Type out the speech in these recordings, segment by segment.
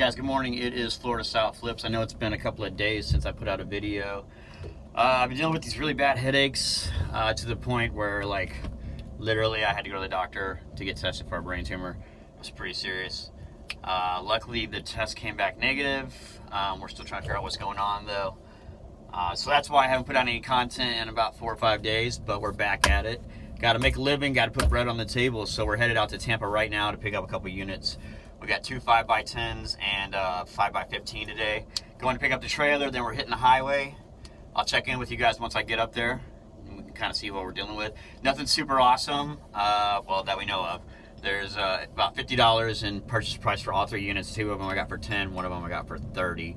guys, good morning. It is Florida Style Flips. I know it's been a couple of days since I put out a video. Uh, I've been dealing with these really bad headaches uh, to the point where like literally I had to go to the doctor to get tested for a brain tumor. It was pretty serious. Uh, luckily the test came back negative. Um, we're still trying to figure out what's going on though. Uh, so that's why I haven't put out any content in about four or five days, but we're back at it. Got to make a living, got to put bread on the table. So we're headed out to Tampa right now to pick up a couple units. We got two 5x10s and uh, 5x15 today. Going to pick up the trailer, then we're hitting the highway. I'll check in with you guys once I get up there and we can kind of see what we're dealing with. Nothing super awesome, uh, well, that we know of. There's uh, about $50 in purchase price for all three units. Two of them I got for 10, one of them I got for 30.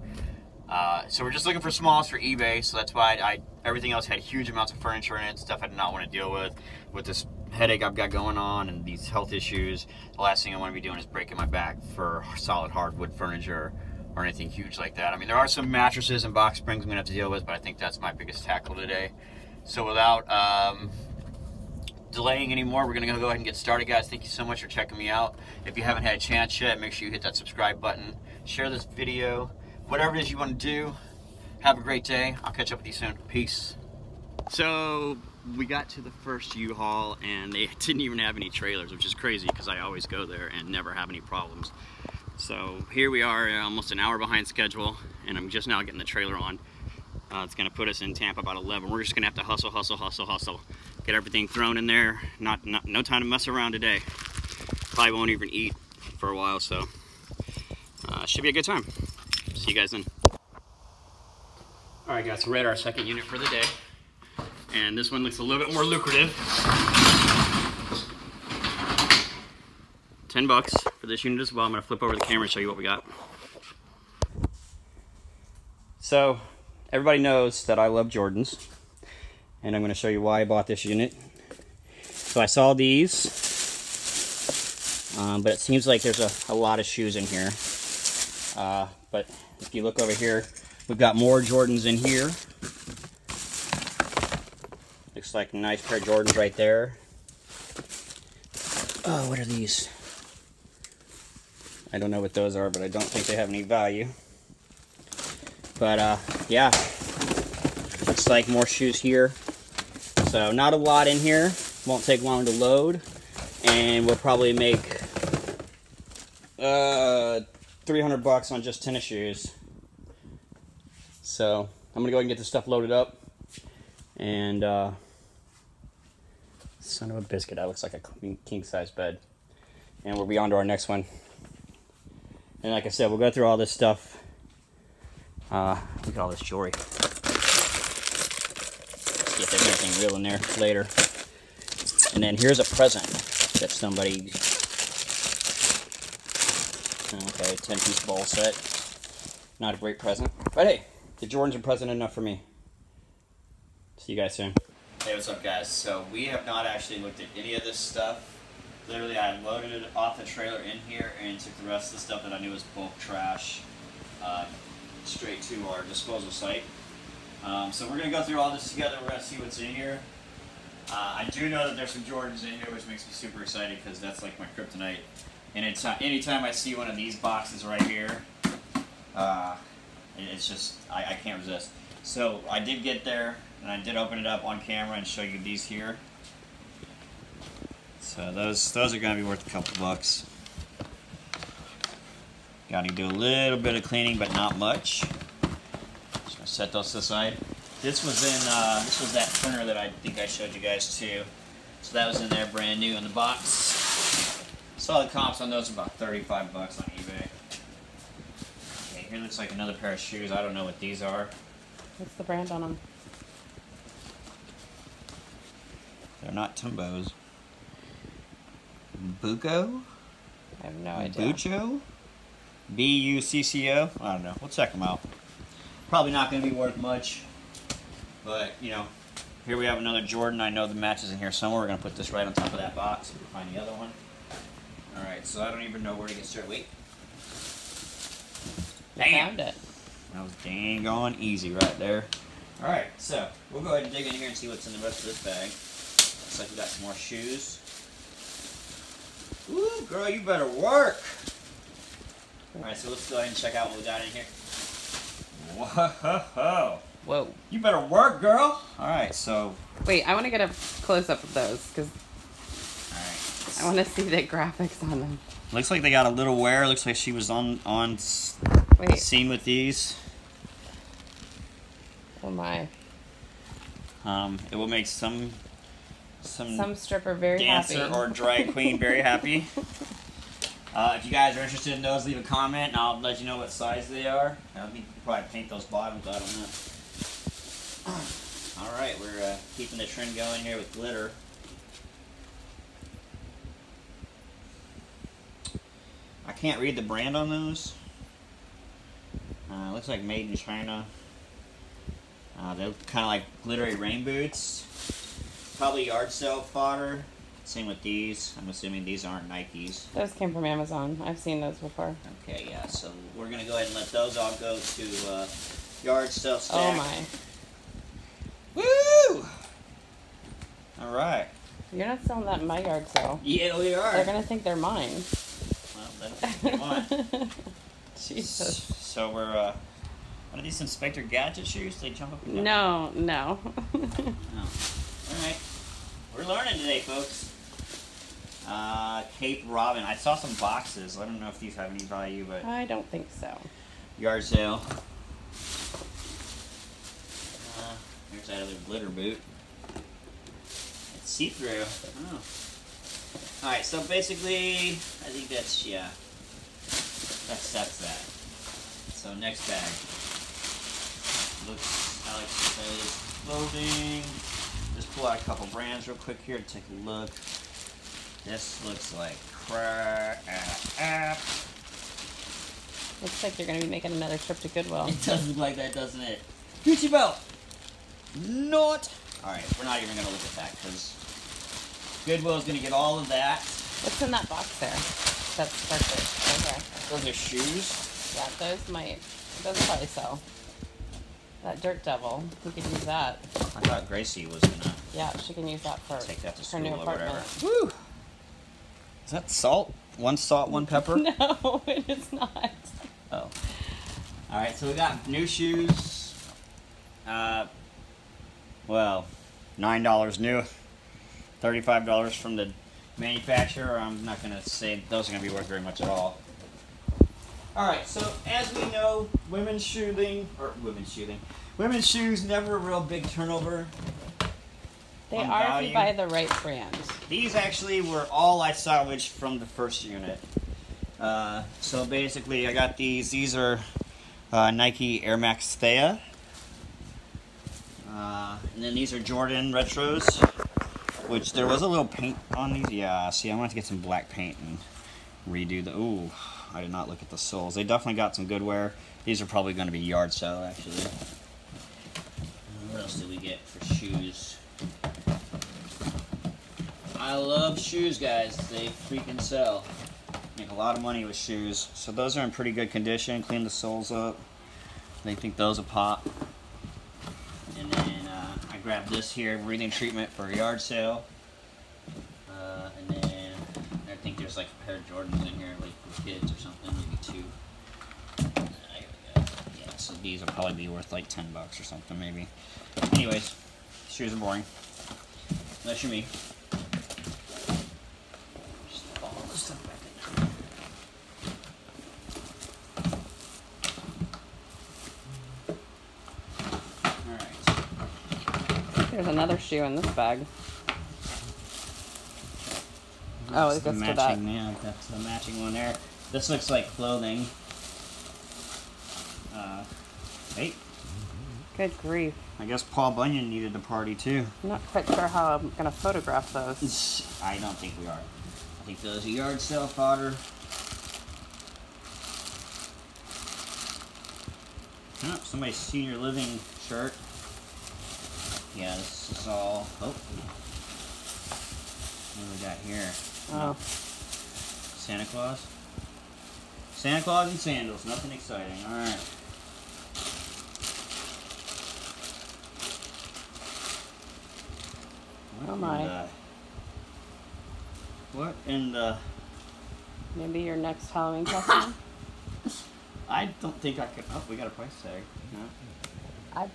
Uh, so we're just looking for smalls for eBay, so that's why I, everything else had huge amounts of furniture in it, stuff I did not want to deal with. With this headache I've got going on and these health issues, the last thing I want to be doing is breaking my back for solid hardwood furniture or anything huge like that. I mean, there are some mattresses and box springs I'm to have to deal with, but I think that's my biggest tackle today. So without um, delaying anymore, we're going to go ahead and get started, guys. Thank you so much for checking me out. If you haven't had a chance yet, make sure you hit that subscribe button. Share this video. Whatever it is you want to do, have a great day. I'll catch up with you soon. Peace. So we got to the first U-Haul and they didn't even have any trailers, which is crazy because I always go there and never have any problems. So here we are almost an hour behind schedule and I'm just now getting the trailer on. Uh, it's gonna put us in Tampa about 11. We're just gonna have to hustle, hustle, hustle, hustle. Get everything thrown in there. Not, not No time to mess around today. Probably won't even eat for a while, so uh, should be a good time. See you guys then. All right guys, we're at our second unit for the day. And this one looks a little bit more lucrative. 10 bucks for this unit as well. I'm gonna flip over the camera and show you what we got. So, everybody knows that I love Jordans. And I'm gonna show you why I bought this unit. So I saw these, um, but it seems like there's a, a lot of shoes in here. Uh, but if you look over here, we've got more Jordans in here. Looks like a nice pair of Jordans right there. Oh, what are these? I don't know what those are, but I don't think they have any value. But, uh, yeah. Looks like more shoes here. So, not a lot in here. Won't take long to load. And we'll probably make, uh, 300 bucks on just tennis shoes. So, I'm going to go ahead and get this stuff loaded up. And, uh, son of a biscuit, that looks like a king-size bed. And we'll be on to our next one. And like I said, we'll go through all this stuff. Uh, look at all this jewelry. See if there's anything real in there later. And then here's a present that somebody... Okay, 10-piece bowl set. Not a great present. But hey, the Jordans are present enough for me. See you guys soon. Hey, what's up guys? So we have not actually looked at any of this stuff literally I loaded it off the trailer in here and took the rest of the stuff that I knew was bulk trash uh, straight to our disposal site. Um, so we're going to go through all this together. We're going to see what's in here. Uh, I do know that there's some Jordans in here, which makes me super excited because that's like my kryptonite. And it's, uh, anytime I see one of these boxes right here, uh, it's just, I, I can't resist. So I did get there, and I did open it up on camera and show you these here. So those those are going to be worth a couple bucks. Got to do a little bit of cleaning, but not much. Just gonna set those aside. This was in uh, this was that printer that I think I showed you guys too. So that was in there, brand new in the box. Saw the comps on those about 35 bucks on eBay. Okay, here looks like another pair of shoes. I don't know what these are. What's the brand on them? They're not Tumbos. Buco? I have no idea. Bucco? B-U-C-C-O? I don't know. We'll check them out. Probably not going to be worth much. But, you know, here we have another Jordan. I know the match is in here somewhere. We're going to put this right on top of that box. if We'll find the other one. Alright, so I don't even know where to get started. Wait. Damn. Found it. That was dang on easy right there. Alright, so we'll go ahead and dig in here and see what's in the rest of this bag. Looks like we got some more shoes. Ooh, girl, you better work. Alright, so let's go ahead and check out what we got in here. Whoa! Whoa. You better work, girl! Alright, so. Wait, I want to get a close up of those because. I want to see the graphics on them. Looks like they got a little wear. Looks like she was on on Wait. scene with these. Oh my. Um, it will make some some, Some stripper very dancer happy. or drag queen very happy. Uh, if you guys are interested in those, leave a comment and I'll let you know what size they are. I'll be probably paint those bottoms. I don't know. All right, we're uh, keeping the trend going here with glitter. I can't read the brand on those. Uh, looks like made in China. Uh, they look kind of like glittery rain boots. Probably yard sale fodder. Same with these. I'm assuming these aren't Nikes. Those came from Amazon. I've seen those before. Okay, yeah. So we're gonna go ahead and let those all go to uh, yard sale stack. Oh my. Woo! All right. You're not selling that in my yard sale. Yeah, we are. They're gonna think they're mine. Well, we want. Jesus. So we're uh, what are these Inspector Gadget shoes? They jump up and down. No, no. Oh. All right. We're learning today, folks. Uh, Cape Robbin. I saw some boxes. I don't know if these have any value, but I don't think so. yard sale. Uh, here's that other glitter boot. It's see-through. Oh. All right. So basically, I think that's yeah. That's that's that. So next bag. Looks Alex says clothing. Pull out a couple brands real quick here to take a look. This looks like crap. Looks like you're gonna be making another trip to Goodwill. It does look like that, doesn't it? Gucci belt. Not. All right, we're not even gonna look at that because Goodwill's gonna get all of that. What's in that box there? That's perfect. Okay. Those are shoes. Yeah, those might. Those probably sell. That dirt devil. We could use that. I thought Gracie was gonna Yeah, she can use that for take that to her new school or apartment. Woo! Is that salt? One salt, one pepper. No, it is not. Oh. All right, so we got new shoes. Uh, well, nine dollars new, thirty-five dollars from the manufacturer. I'm not gonna say those are gonna be worth very much at all. All right, so as we know, women's shooting or women's shooting, women's shoes never a real big turnover. They are if you buy the right brand. These actually were all I salvaged from the first unit. Uh, so basically, I got these. These are uh, Nike Air Max Thea. Uh, and then these are Jordan Retros, which there was a little paint on these. Yeah, see, I wanted to get some black paint and redo the. Ooh, I did not look at the soles. They definitely got some good wear. These are probably going to be yard sale, actually. What else did we get for shoes? I love shoes, guys. They freaking sell. Make a lot of money with shoes. So those are in pretty good condition. Clean the soles up. They think those will pop. And then uh, I grabbed this here, breathing treatment for a yard sale. Uh, and then I think there's like a pair of Jordans in here, like for kids or something, maybe two. Uh. Yeah, so these will probably be worth like 10 bucks or something, maybe. Anyways, shoes are boring. Unless you're me. Just put all this stuff back in there. Alright. There's another shoe in this bag. Oh, That's it the goes to that. matching, Yeah, that's the matching one there. This looks like clothing. Uh, hey, Good grief. I guess Paul Bunyan needed a party too. I'm not quite sure how I'm gonna photograph those. I don't think we are. I think those are yard sale fodder. Oh, somebody's senior living shirt. Yeah, this is all. Oh. What do we got here? Oh, Santa Claus? Santa Claus and sandals, nothing exciting. Alright. Oh my. the- What in the. maybe your next Halloween costume. I don't think I could. Oh, we got a price tag. No. I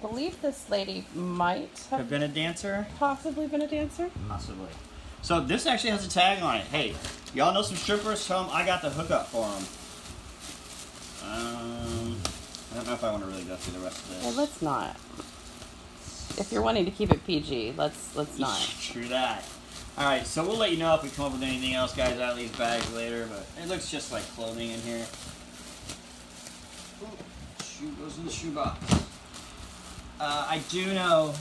believe this lady might Have have been a dancer? possibly been a dancer. Possibly. So this actually has a tag on it. Hey, y'all know some strippers? Tell them I got the hookup for them. Um, I don't know if I want to really go through the rest of this. Well, let's not. If you're wanting to keep it PG, let's let's not. True that. All right, so we'll let you know if we come up with anything else, guys, out of these bags later. But it looks just like clothing in here. Ooh, shoe goes in the shoebox. Uh, I do know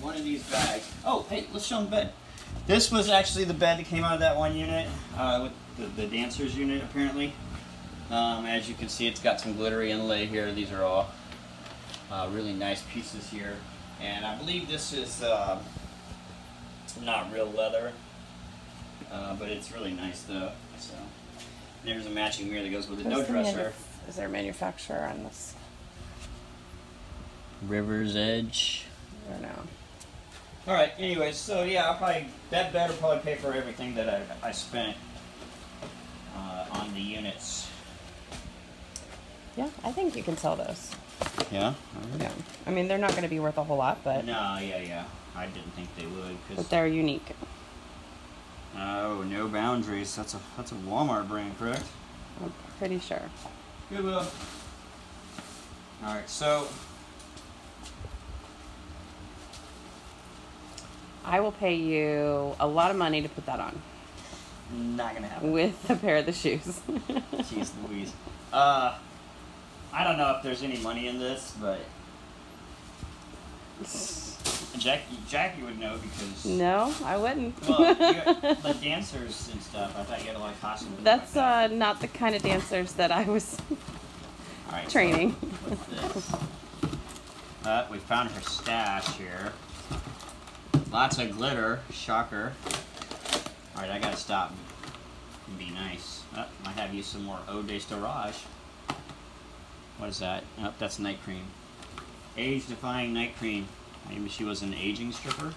one of these bags. Oh, hey, let's show them the bed. This was actually the bed that came out of that one unit uh, with the, the dancers unit, apparently. Um, as you can see, it's got some glittery inlay here. These are all uh, really nice pieces here. And I believe this is uh, not real leather, uh, but it's really nice though. So there's a matching mirror that goes with it. No dresser. Is there a manufacturer on this? River's Edge. I don't know. All right. Anyways, so yeah, I'll probably that bed will probably pay for everything that I, I spent uh, on the units. Yeah, I think you can sell those. Yeah. Yeah. I mean, they're not going to be worth a whole lot, but No, yeah, yeah. I didn't think they would but because they're unique. oh, no boundaries. That's a that's a Walmart brand, correct? I'm pretty sure. Good Goodwill. All right, so I will pay you a lot of money to put that on not gonna happen. with a pair of the shoes. Jeez Louise. Uh, I don't know if there's any money in this, but Jackie, Jackie would know because no, I wouldn't. well, you the dancers and stuff. I thought you had a lot of costumes. That's like uh, not the kind of dancers that I was All right, so training. what's this? Uh, we found her stash here. Lots of glitter. Shocker. All right, I gotta stop and be nice. Oh, might have you some more Eau de Storage. What is that? Oh, that's night cream. Age defying night cream. Maybe she was an aging stripper.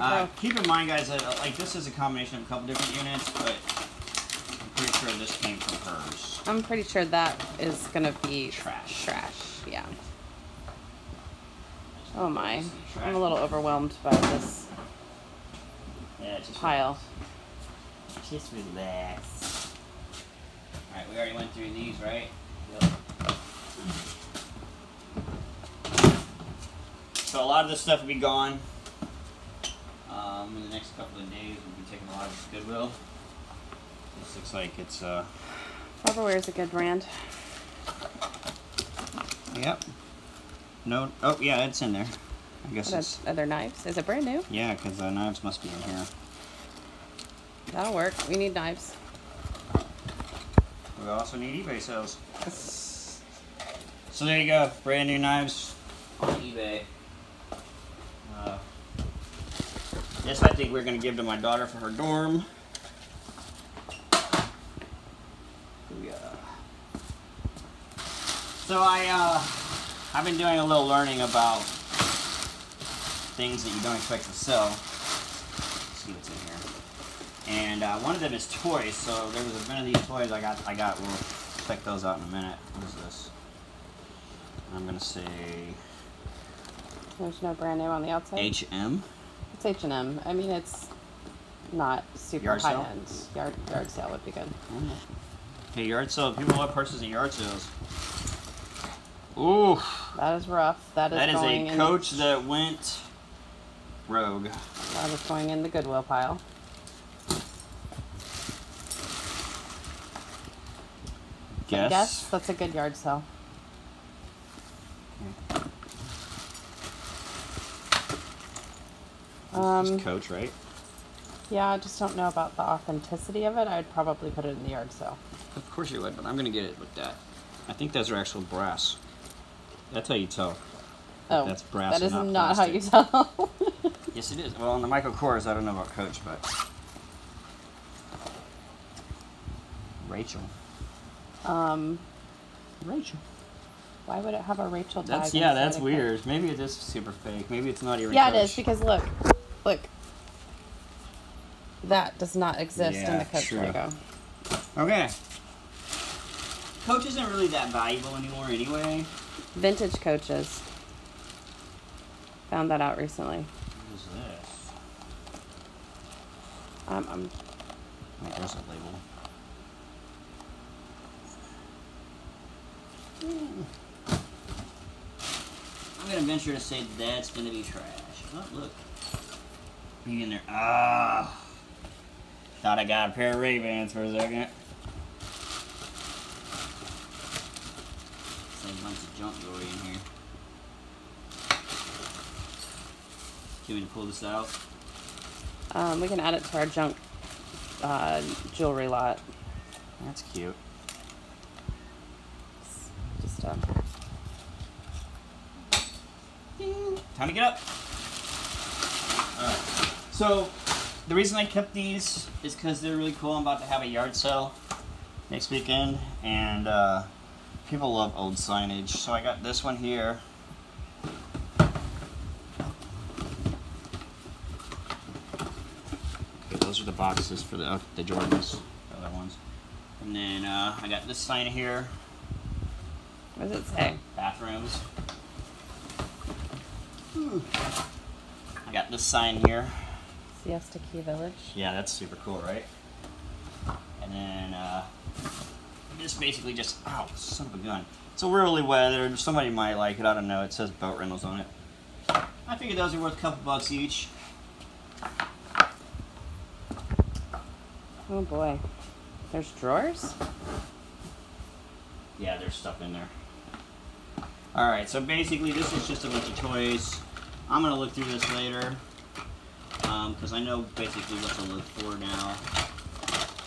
Uh, keep in mind, guys, that uh, like this is a combination of a couple different units, but I'm pretty sure this came from hers. I'm pretty sure that is gonna be Trash. Trash, yeah. Oh my, I'm a little overwhelmed by this Yeah, just pile. Just relax. Alright, we already went through these, right? Yep. So a lot of this stuff will be gone. Um, in the next couple of days, we'll be taking a lot of this Goodwill. This looks like it's, uh, is a good brand. yep. No, oh yeah, it's in there. I guess What it's, are knives? Is it brand new? yeah, because the knives must be in here. That'll work. We need knives. We also need eBay sales. So there you go, brand new knives on eBay. Uh, this I think we're gonna give to my daughter for her dorm. So I, uh, I've been doing a little learning about things that you don't expect to sell. Let's see what's in here. And uh, one of them is toys. So there was a bin of these toys I got. I got. We'll check those out in a minute. What is this? I'm gonna say There's no brand name on the outside. H&M. It's H and M. I mean, it's not super Yard high sale? end. Yard yard sale would be good. Hey, yard sale. People love purses at yard sales. Ooh, That is rough. That is that is going a in. coach that went rogue. That is going in the Goodwill pile. Guess. Yes, that's a good yard sale. Um, coach, right? Yeah, I just don't know about the authenticity of it. I'd probably put it in the yard sale. Of course you would, but I'm gonna get it with that. I think those are actual brass. That's how you tell. Oh, That's brass That and is not not, how you tell. Yes, it is. Well, on the Michael Kors, I don't know about Coach, but Rachel. um, Rachel. why would it have a Rachel? That's yeah, that's of weird. Maybe it is super fake. Maybe it's not even. Yeah, it Coach. is because look, look. That does not exist in the Coach true. logo. Okay. Coach isn't really that valuable anymore anyway. Vintage coaches. Found that out recently. What is this? Um, I'm Wait, there's a label. I'm gonna venture to say that's gonna be trash. Oh, look. Be in there. Ah. Thought I got a pair of Ray-Bans for a second. Same bunch of junk jewelry in here. Do you want me to pull this out? Um, we can add it to our junk uh, jewelry lot. That's cute. Just uh, Time to get up. Alright. So, the reason I kept these is because they're really cool. I'm about to have a yard sale next weekend, and uh, people love old signage. So I got this one here. Okay, those are the boxes for the uh, the Jordans, the other ones. And then uh, I got this sign here, what does it say? bathrooms. I got this sign here. Siesta Key Village. Yeah, that's super cool, right? And then uh, this basically just ow, son of a gun. It's a really weathered. Somebody might like it. I don't know. It says boat rentals on it. I figured those are worth a couple bucks each. Oh boy. There's drawers? Yeah, there's stuff in there. All right, so basically this is just a bunch of toys. I'm gonna look through this later um, because I know basically what to look for now.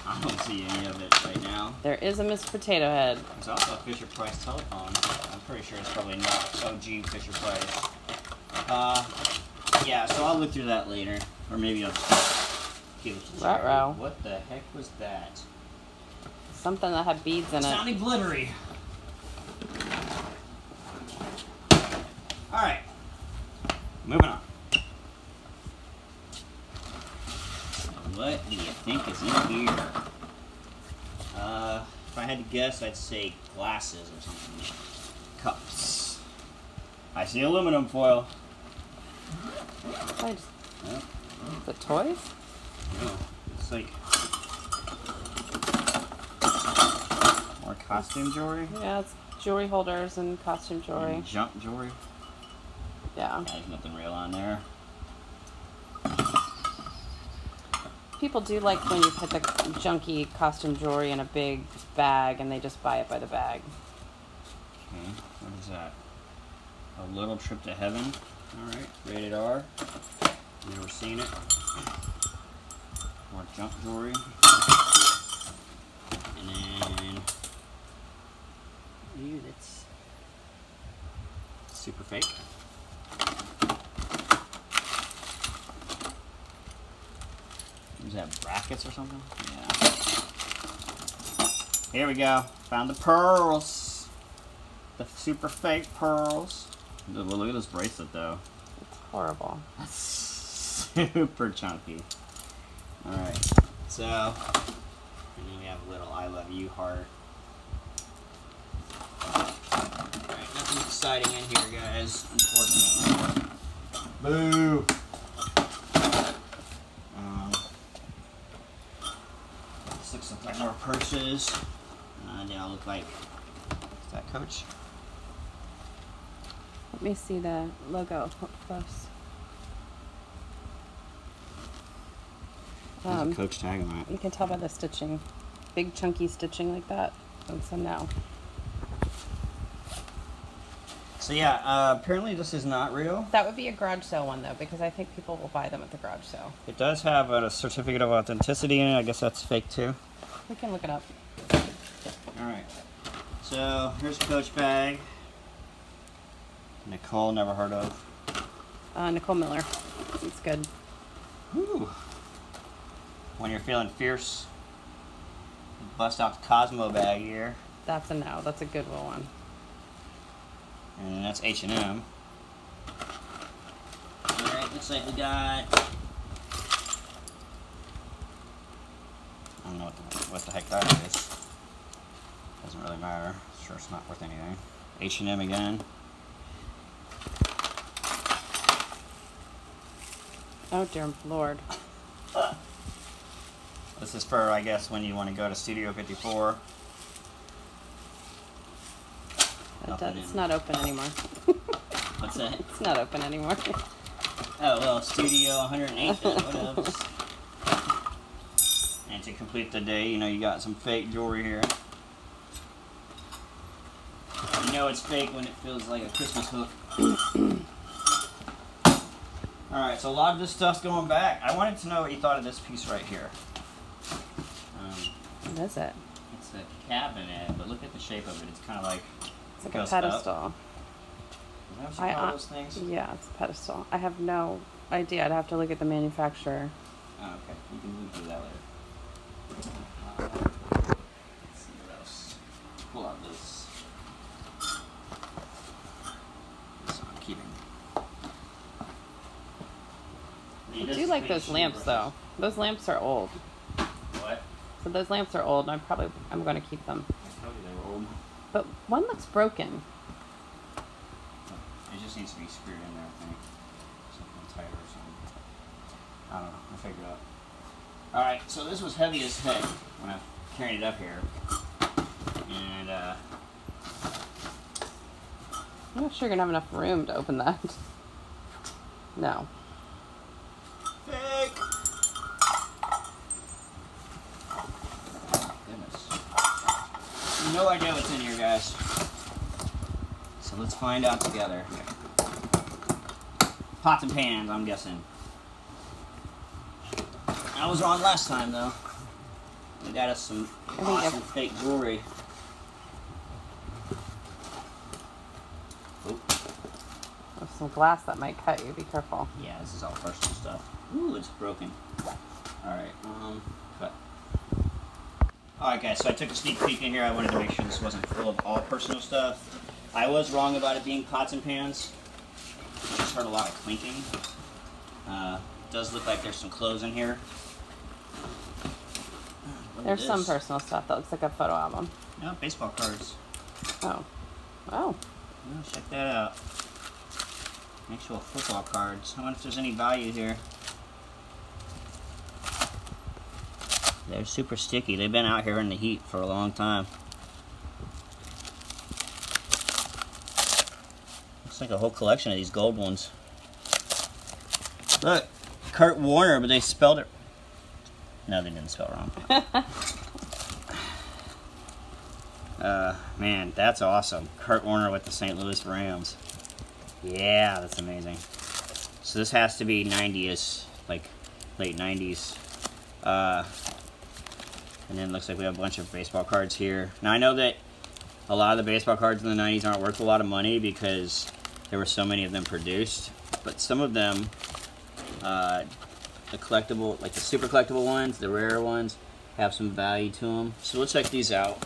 I don't see any of it right now. There is a Miss Potato Head. There's also a Fisher Price telephone. I'm pretty sure it's probably not OG Fisher Price. Uh, yeah, so I'll look through that later, or maybe I'll just give it to Jerry. Ruh-roh. What the heck was that? Something that had beads in it. Sounding glittery. All right, moving on. What do you think is in here? Uh, if I had to guess, I'd say glasses or something. Cups. I see aluminum foil. I just, Yeah, the toys? no, it's like more costume jewelry. Yeah, it's jewelry holders and costume jewelry. And junk jewelry. Yeah. There's nothing real on there. People do like when you put the junky costume jewelry in a big bag and they just buy it by the bag. Okay, what is that? A little trip to heaven. All right, rated R. Never seen it. More junk jewelry. And then, ew, that's super fake. Is that brackets or something? Yeah. Here we go. Found the pearls. The super fake pearls. Well, look at this bracelet though. It's horrible. That's super chunky. Alright, so and then we have a little I love you heart. Alright, nothing exciting in here, guys, unfortunately. Boo! Um, this looks like more purses. Uh, they all look like. Is that Coach? Let me see the logo up close. There's Um, a Coach tag on it. you can tell by the stitching. Big chunky stitching like that. And so now. So yeah, uh, apparently this is not real. That would be a garage sale one though, because I think people will buy them at the garage sale. It does have a certificate of authenticity in it. I guess that's fake too. We can look it up. All right. So here's a Coach bag. Nicole never heard of. Uh, Nicole Miller. It's good. Whew. When you're feeling fierce, bust out the Cosmo bag here, That's a no. That's a Goodwill one. and that's H and M. All right, looks like we got. I don't know what the, what the heck that is. Doesn't really matter. Sure, it's not worth anything. H&M again. Oh dear lord. This is for, I guess, when you want to go to Studio 54. That Nothing it's not open anymore. What's that? It's not open anymore. Oh, well, Studio 108 then, what else? To complete the day, you know, you got some fake jewelry here. You know it's fake when it feels like a Christmas hook. Alright, so a lot of this stuff's going back. I wanted to know what you thought of this piece right here. Um, What is it? it's a cabinet, but look at the shape of it. It's kind of like, It's like a up. pedestal. is that what you I, call uh, those things? Yeah, it's a pedestal. I have no idea. I'd have to look at the manufacturer. Oh, okay. You can move through that later. Pull out this. This I'm keeping. I do like those lamps though. Those lamps are old. What? So those lamps are old, and I'm probably I'm going to keep them. Probably they were old. But one looks broken. It just needs to be screwed in there, I think. Something tighter or something. I don't know. I'll figure it out. Alright, so this was heavy as heck when I carried it up here. And, uh, I'm not sure you're gonna have enough room to open that. No. Fake. Goodness. No idea what's in here, guys. So let's find out together. Pots and pans, I'm guessing. I was wrong last time, though. We got us some awesome fake jewelry. There's some glass that might cut you. Be careful. Yeah, this is all personal stuff. Ooh, it's broken. Alright, um, cut. Alright guys, so I took a sneak peek in here. I wanted to make sure this wasn't full of all personal stuff. I was wrong about it being pots and pans. I just heard a lot of clinking. Uh, does look like there's some clothes in here. There's some personal stuff that looks like a photo album. No, baseball cards. Oh. Oh. Oh, check that out. Actual football cards. I wonder if there's any value here. They're super sticky. They've been out here in the heat for a long time. Looks like a whole collection of these gold ones. Look, Kurt Warner, but they spelled it. No, they didn't spell wrong. Uh, man, that's awesome. Kurt Warner with the St. Louis Rams. Yeah, that's amazing. So this has to be 90s, like late 90s. Uh, and then it looks like we have a bunch of baseball cards here. Now I know that a lot of the baseball cards in the 90s aren't worth a lot of money because there were so many of them produced. But some of them, uh, the collectible, like the super collectible ones, the rare ones, have some value to them. So let's check these out.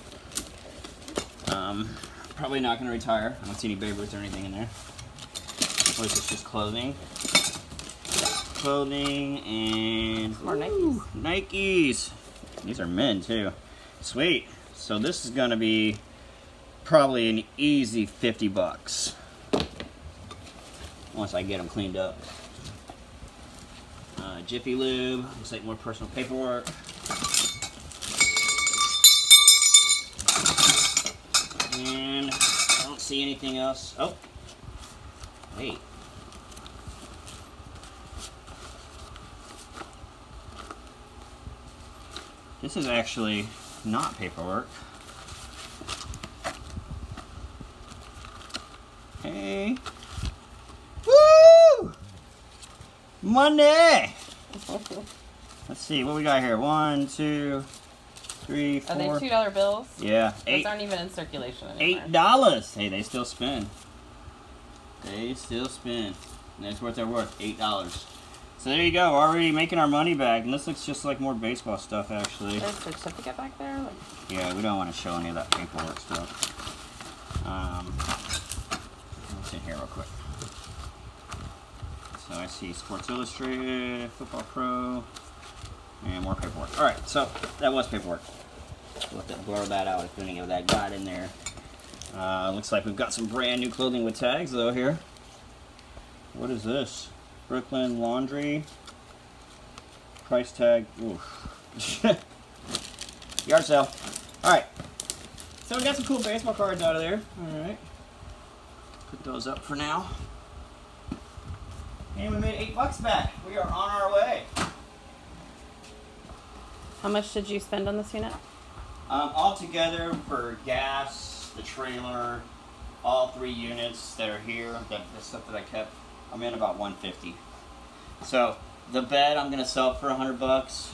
Um, probably not going to retire. I don't see any Babe Ruth or anything in there. Or is this just clothing? Clothing and More Nikes. Nikes. These are men too. Sweet. So this is going to be probably an easy 50 bucks. Once I get them cleaned up. Uh, Jiffy Lube. Looks like more personal paperwork. And I don't see anything else. Oh, wait. This is actually not paperwork. Hey. Woo! Monday! Let's see, what we got here? One, two, three, Are they two dollar bills? Yeah, Those eight. aren't even in circulation anymore. Eight dollars. Hey, they still spin. They still spin. And that's what they're worth. Eight dollars. So there you go. We're already making our money back, and this looks just like more baseball stuff, actually. There's a certificate back there. Like, Yeah, we don't want to show any of that paperwork stuff. Um, what's in here real quick? See Sports Illustrated, Football Pro, and more paperwork. All right, so that was paperwork. let that blur that out if any of that got in there. Uh, looks like we've got some brand new clothing with tags though here. What is this? Brooklyn Laundry. Price tag. Oof. Yard sale. Alright. So we got some cool baseball cards out of there. Alright. Put those up for now. And we made eight bucks back. We are on our way. How much did you spend on this unit? Um, all together for gas, the trailer, all three units that are here, the, the stuff that I kept, I'm in about 150. So the bed I'm gonna sell for 100 bucks.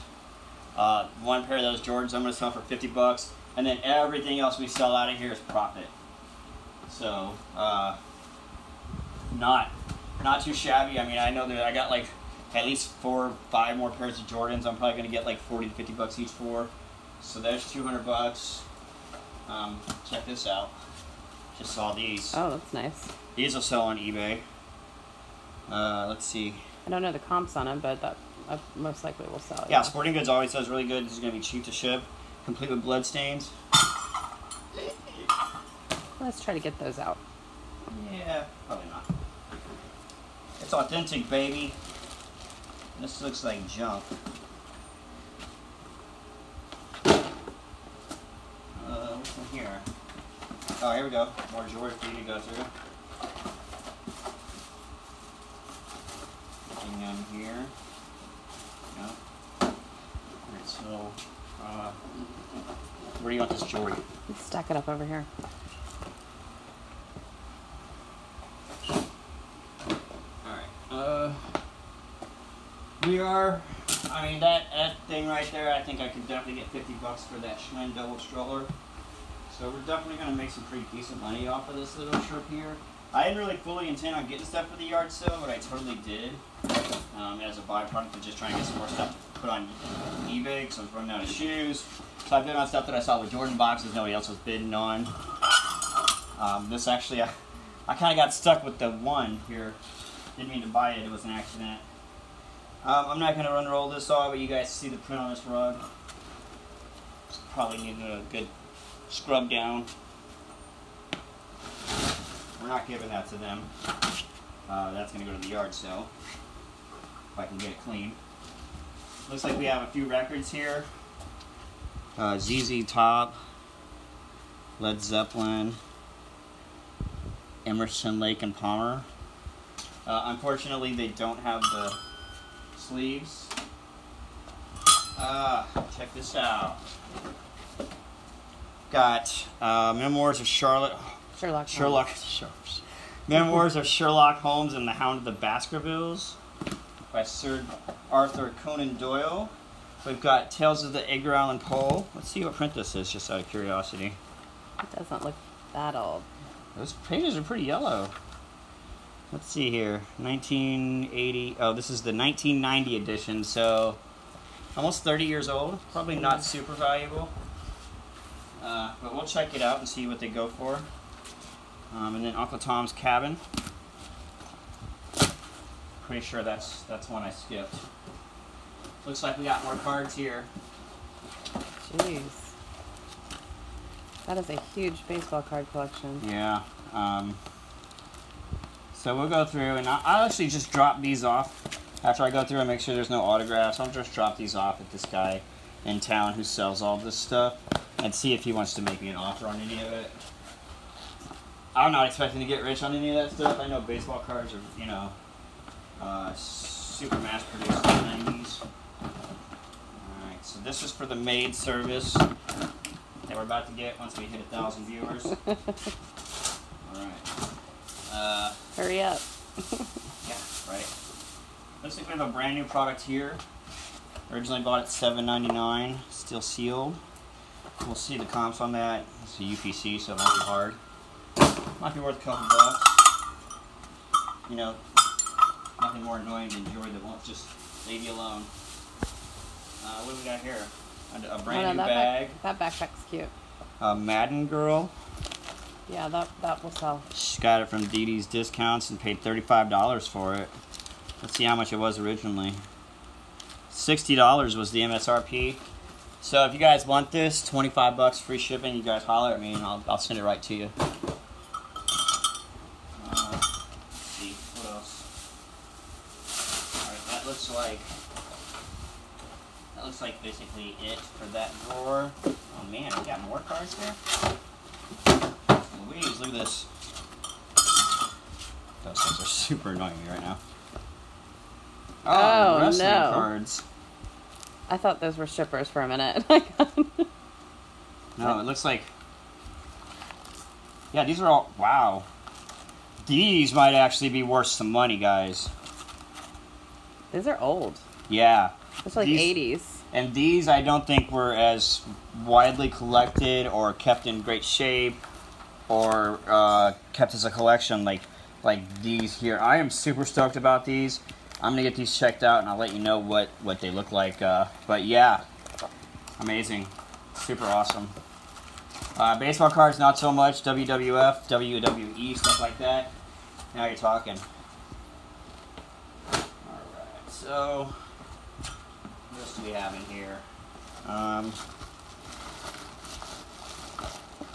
Uh, one pair of those Jordans I'm gonna sell for 50 bucks, and then everything else we sell out of here is profit. So uh, not not too shabby. I mean, I know that I got like at least four, five more pairs of Jordans. I'm probably gonna get like 40 to 50 bucks each for. So there's 200 bucks. Um, check this out. Just saw these. Oh, that's nice. These will sell on eBay. Uh, let's see. I don't know the comps on them, but that uh, most likely will sell. Yeah, Sporting Goods always does really good. This is gonna be cheap to ship, complete with blood stains. Let's try to get those out. Yeah, probably not. It's authentic, baby. This looks like junk. Uh, what's in here? Oh, here we go. More George for you to go through. Nothing down here. No. Alright, so, uh, where do you want this jewelry? Let's stack it up over here. Alright. Uh, we are. I mean that that thing right there. I think I could definitely get fifty bucks for that Schwinn double stroller. So we're definitely gonna make some pretty decent money off of this little trip here. I didn't really fully intend on getting stuff for the yard sale, but I totally did. Um, as a byproduct of just trying to get some more stuff to put on eBay because I was running out of shoes. So I bid on stuff that I saw with Jordan boxes nobody else was bidding on. Um, this actually, I, I kind of got stuck with the one here. Didn't mean to buy it, it was an accident. Um, I'm not going to unroll this off, but you guys see the print on this rug. It's probably needing a good scrub down. We're not giving that to them. Uh, that's going to go to the yard sale. If I can get it clean. Looks like we have a few records here. Uh, ZZ Top, Led Zeppelin, Emerson, Lake, and Palmer. Uh, unfortunately, they don't have the sleeves. Uh, check this out. Got uh, Memoirs of Charlotte. Sherlock. Sherlock. Sherlock. Memoirs of Sherlock Holmes and the Hound of the Baskervilles by Sir Arthur Conan Doyle. We've got Tales of the Edgar Allan Poe. Let's see what print this is, just out of curiosity. It doesn't look that old. Those pages are pretty yellow. Let's see here. 1980. Oh, this is the 1990 edition, so almost 30 years old. Probably not super valuable. Uh, but we'll check it out and see what they go for. Um, and then Uncle Tom's Cabin. Pretty sure that's that's one I skipped. Looks like we got more cards here. Jeez. That is a huge baseball card collection. Yeah. Um, so we'll go through, and I- I'll actually just drop these off after I go through and make sure there's no autographs. I'll just drop these off at this guy in town who sells all this stuff and see if he wants to make me an offer on any of it. I'm not expecting to get rich on any of that stuff. I know baseball cards are, you know, uh, super mass produced in the 90s. Alright, so this is for the maid service that we're about to get once we hit a thousand viewers. Alright. Uh, Hurry up. yeah, right. Looks like we have a brand new product here. Originally bought at $7.99, still sealed. We'll see the comps on that. It's a UPC, so it might be hard. Might be worth a couple bucks. You know, nothing more annoying than jewelry that won't just leave you alone. Uh, what do we got here? A, a brand oh, no, new that bag. Back, that backpack's cute. A Madden Girl. Yeah, that that will sell. She got it from Dee Dee's Discounts and paid $35 for it. Let's see how much it was originally. $60 was the MSRP. So if you guys want this, 25 bucks free shipping, you guys holler at me and I'll, I'll send it right to you. Uh, see, what else? Alright, that looks like, that looks like basically it for that drawer. Oh man, we got more cards here? Look at this. Those things are super annoying me right now. Ah, oh, wrestling no. cards. I thought those were strippers for a minute. No, it looks like. Yeah, these are all. Wow. These might actually be worth some money, guys. These are old. Yeah. It's like These- 80s. And these I don't think were as widely collected or kept in great shape or uh, kept as a collection like like these here. I am super stoked about these. I'm gonna get these checked out and I'll let you know what what they look like. Uh, but yeah, amazing, super awesome. Uh, baseball cards, not so much. WWF, WWE, stuff like that. Now you're talking. All right, so what else do we have in here? Um,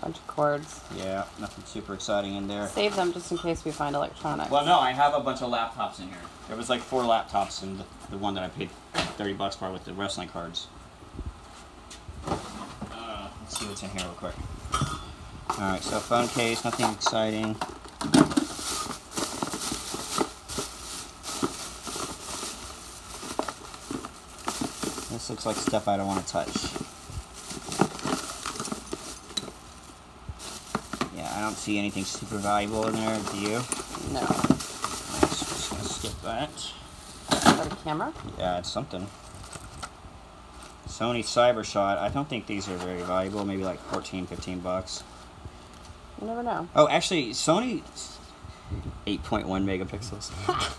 Bunch of cords. yeah, nothing super exciting in there. Save them just in case we find electronics. Well, no, I have a bunch of laptops in here. There was like four laptops and the, the one that I paid 30 bucks for with the wrestling cards. Uh, let's see what's in here real quick. Alright, so phone case, nothing exciting. This looks like stuff I don't want to touch. Yeah, I don't see anything super valuable in there, do you? No. Let's just gonna skip that. Is that a camera? Yeah, it's something. Sony CyberShot. I don't think these are very valuable. Maybe like 14, 15 bucks. You never know. Oh, actually, Sony 8.1 megapixels.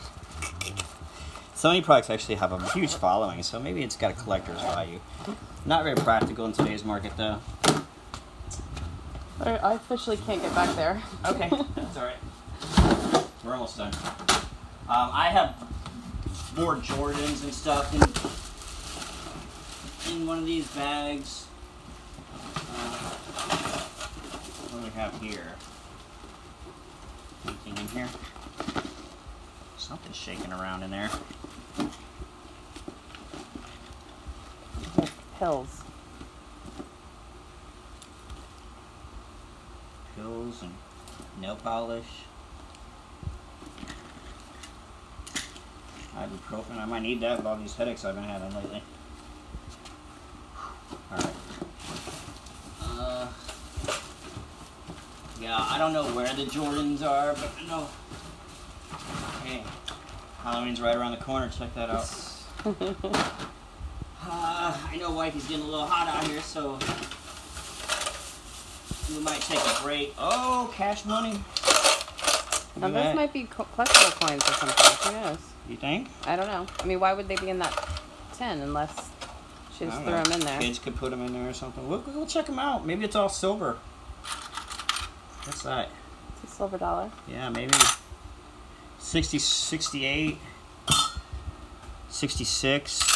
Sony products actually have a huge following, so maybe it's got a collector's value. Not very practical in today's market, though. I I officially can't get back there. Okay, that's all right. We're almost done. Um, I have more Jordans and stuff in, in one of these bags. Uh, what do we have here? Anything in here? Something's shaking around in there. Pills. Pills and nail polish. Ibuprofen. I might need that with all these headaches I've been having lately. Alright. Uh, yeah, I don't know where the Jordans are, but I know. Hey, Halloween's right around the corner. Check that out. Uh, I know wifey's getting a little hot out here, so we might take a break. Oh, cash money. Now those might be co- collectible coins or something. Who knows? You think? I don't know. I mean, why would they be in that tin unless she just threw know. them in there? Kids could put them in there or something. We'll, we'll check them out. Maybe it's all silver. What's that? It's a silver dollar. Yeah, maybe 60, 68, 66.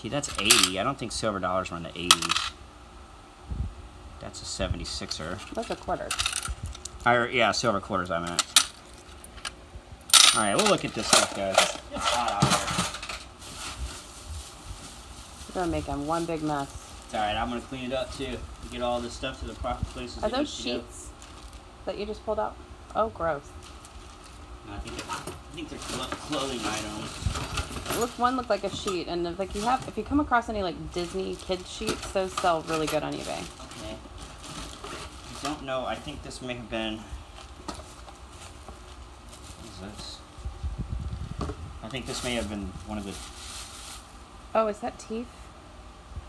See, that's 80. I don't think silver dollars were in the 80s. That's a 76er. Those a quarter. I, yeah, silver quarters, I meant. Alright, we'll look at this stuff, guys. It's hot out here. We're gonna make them one big mess. It's alright, I'm gonna clean it up too. Get all this stuff to the proper places. Are those needs go. sheets that you just pulled out? Oh, gross. I think they're, I think they're clothing items. Look, one looked like a sheet, and if, like you have, if you come across any like Disney kid sheets, those sell really good on eBay. Okay. I don't know. I think this may have been. What is this? I think this may have been one of the. Oh, is that teeth?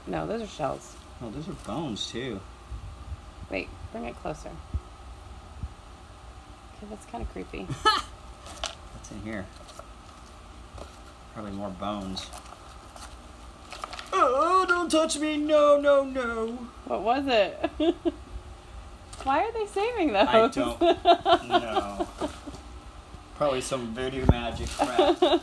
No, those are shells. Oh, those are bones too. Wait, bring it closer. Okay, that's kind of creepy. What's in here? Probably more bones. Oh, don't touch me! No, no, no! What was it? Why are they saving those? I don't know. Probably some voodoo magic crap. okay,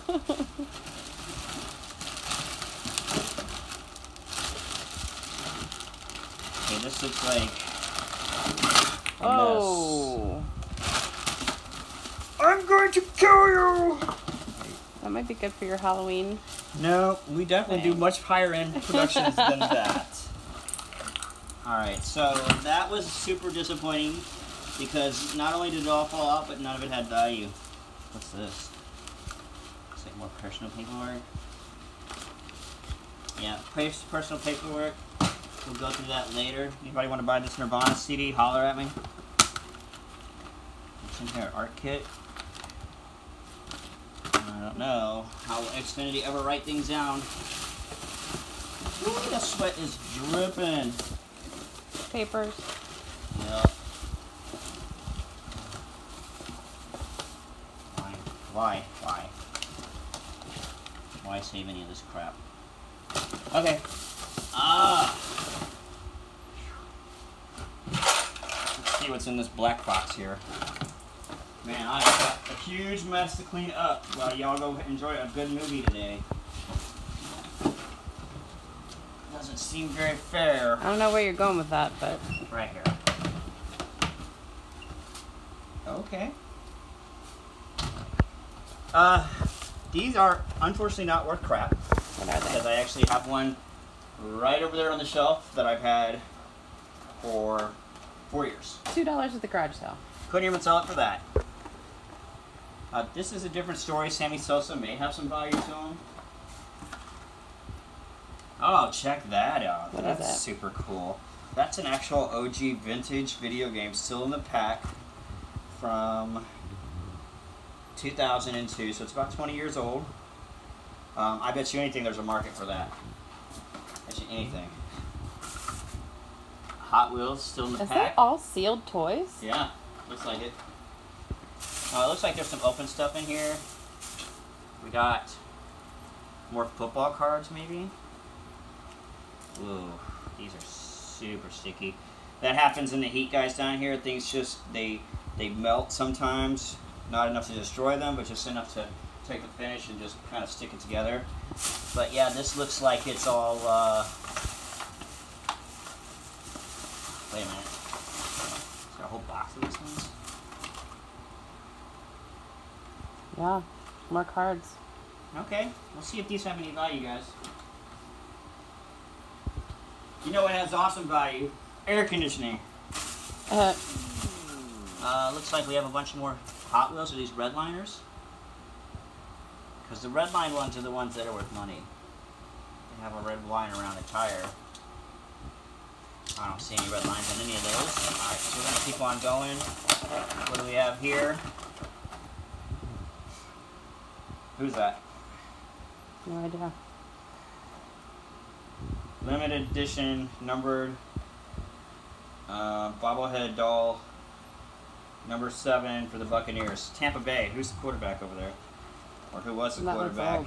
this looks like. oh. Mess. I'm going to kill you! That might be good for your Halloween. No, we definitely do much higher end productions than that. Alright, so that was super disappointing because not only did it all fall out, but none of it had value. What's this? It's like more personal paperwork. Yeah, personal paperwork. We'll go through that later. Anybody want to buy this Nirvana CD? Holler at me. What's in here? Art kit. I don't know how Xfinity ever write things down. Ooh, the sweat is dripping. Papers. Yeah. Why? Why? Why? Why save any of this crap? Okay. Ah. Let's see what's in this black box here. Man, I've got a huge mess to clean up while y'all go enjoy a good movie today. Doesn't seem very fair. I don't know where you're going with that, but Right here. Okay. Uh, these are unfortunately not worth crap because? I actually have one right over there on the shelf that I've had for four years. Two dollars at the garage sale. Couldn't even sell it for that. Uh, this is a different story. Sammy Sosa may have some value to him. Oh, check that out. What is That's that? super cool. That's an actual OG vintage video game still in the pack from 2002, so it's about 20 years old. Um, I bet you anything there's a market for that. Bet you anything. Hot Wheels still in the Is pack. that all sealed toys? Yeah, looks like it. Uh, it looks like there's some open stuff in here. We got more football cards, maybe. Ooh, these are super sticky. That happens in the heat, guys. Down here, things just they they melt sometimes. Not enough to destroy them, but just enough to take the finish and just kind of stick it together. But yeah, this looks like it's all. Uh... Wait a minute. There a whole box of these things? Yeah, more cards. Okay, we'll see if these have any value, guys. You know what has awesome value? Air conditioning. Uh, Uh, looks like we have a bunch more Hot Wheels. Are these Redliners? Because the red line ones are the ones that are worth money. They have a red line around the tire. I don't see any red lines on any of those. Alright, so we're going to keep on going. What do we have here? Who's that? no idea. limited edition numbered uh, bobblehead doll number seven for the Buccaneers. Tampa Bay. Who's the quarterback over there? Or who was the That quarterback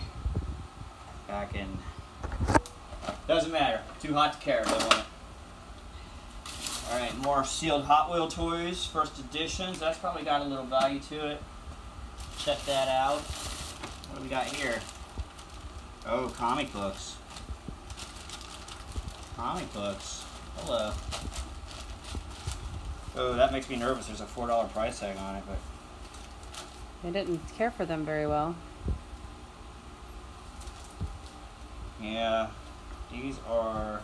back in? Doesn't matter. Too hot to care. Don't want it. All right, more sealed Hot Wheel toys, first editions. That's probably got a little value to it. Check that out. What do we got here? Oh, comic books. Comic books. Hello. Oh, that makes me nervous. There's a $4 price tag on it, but... They didn't care for them very well. Yeah. These are...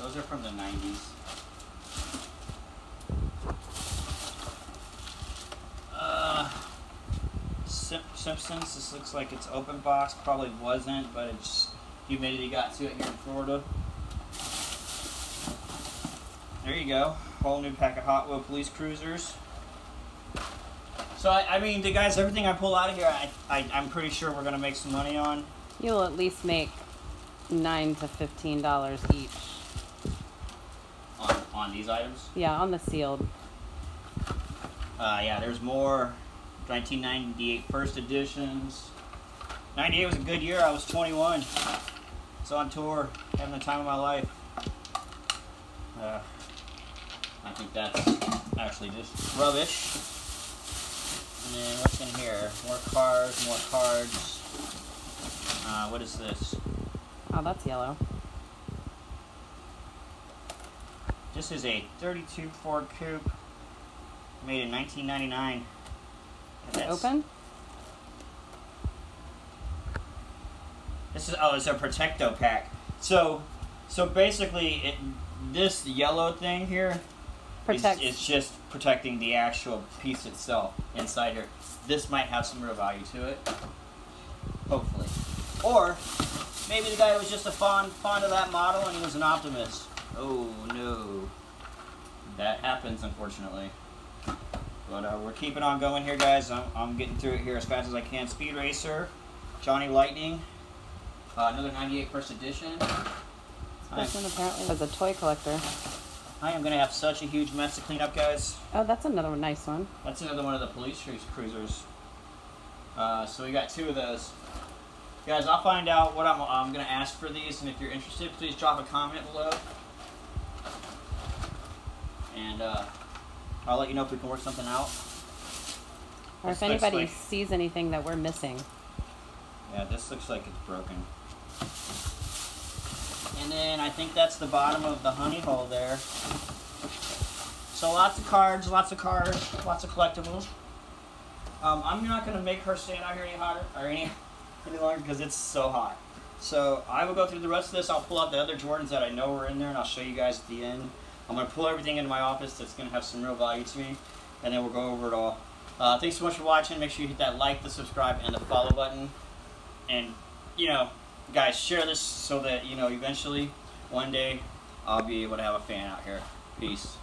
Those are from the 90s. Sim- Simpsons. This looks like it's open box. Probably wasn't, but it's humidity got to it here in Florida. There you go. Whole new pack of Hot Wheel Police Cruisers. So I, I mean, the guys, everything I pull out of here, I, I I'm pretty sure we're gonna make some money on. You'll at least make nine to fifteen dollars each. On on these items. Yeah, on the sealed. Uh, yeah, there's more 1998 first editions. 98 was a good year. I was 21. Was on tour, having the time of my life. Uh, I think that's actually just rubbish. And then what's in here? More cards, more cards. Uh, what is this? Oh, that's yellow. This is a 32 Ford Coupe, made in 1999. That's- Open? This is oh, it's a Protecto pack. So, so basically, it this yellow thing here it's just protecting the actual piece itself inside here. This might have some real value to it, hopefully, or maybe the guy was just a fond fond of that model and he was an optimist. Oh no, that happens unfortunately. But uh, we're keeping on going here, guys. I'm, I'm getting through it here as fast as I can. Speed Racer, Johnny Lightning, uh, another 98 first edition. This one apparently was a toy collector. I am going to have such a huge mess to clean up, guys. Oh, that's another nice one. That's another one of the police cruisers. Uh, so we got two of those. Guys, I'll find out what I'm, I'm going to ask for these, and if you're interested, please drop a comment below. And uh, I'll let you know if we can work something out. Or if This looks anybody like- sees anything that we're missing. Yeah, this looks like it's broken. And then I think that's the bottom of the honey hole there. So lots of cards, lots of cards, lots of collectibles. Um, I'm not gonna make her stand out here any hotter or any any longer because it's so hot. So I will go through the rest of this. I'll pull out the other Jordans that I know were in there, and I'll show you guys at the end. I'm gonna pull everything into my office that's gonna have some real value to me, and then we'll go over it all. Uh, thanks so much for watching. Make sure you hit that like, the subscribe, and the follow button. And you know, guys, share this so that you know eventually, one day, I'll be able to have a fan out here. Peace.